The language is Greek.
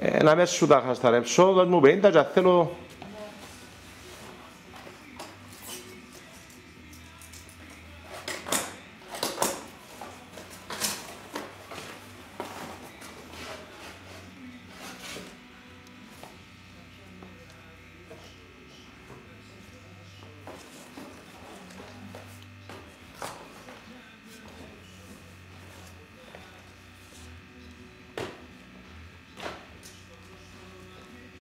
Ε, Ένα μέσο τα χασταρέψω, δώσ' μου 50 και θέλω